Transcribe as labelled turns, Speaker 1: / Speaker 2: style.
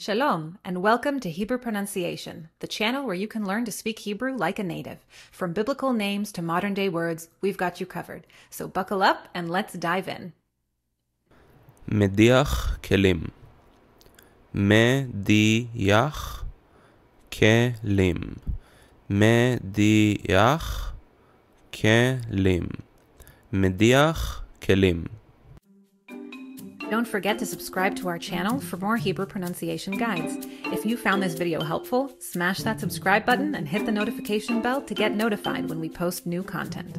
Speaker 1: Shalom, and welcome to Hebrew Pronunciation, the channel where you can learn to speak Hebrew like a native. From biblical names to modern day words, we've got you covered. So buckle up and let's dive in.
Speaker 2: Mediach kelim. Mediach kelim. Mediach kelim. Mediach kelim.
Speaker 1: Don't forget to subscribe to our channel for more Hebrew pronunciation guides. If you found this video helpful, smash that subscribe button and hit the notification bell to get notified when we post new content.